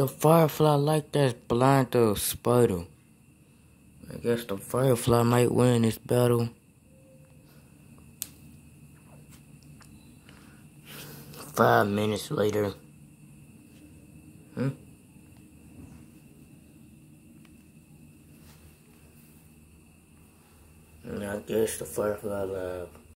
the firefly like that's blind to spider. I guess the firefly might win this battle. Five minutes later. Hmm? I guess the firefly live.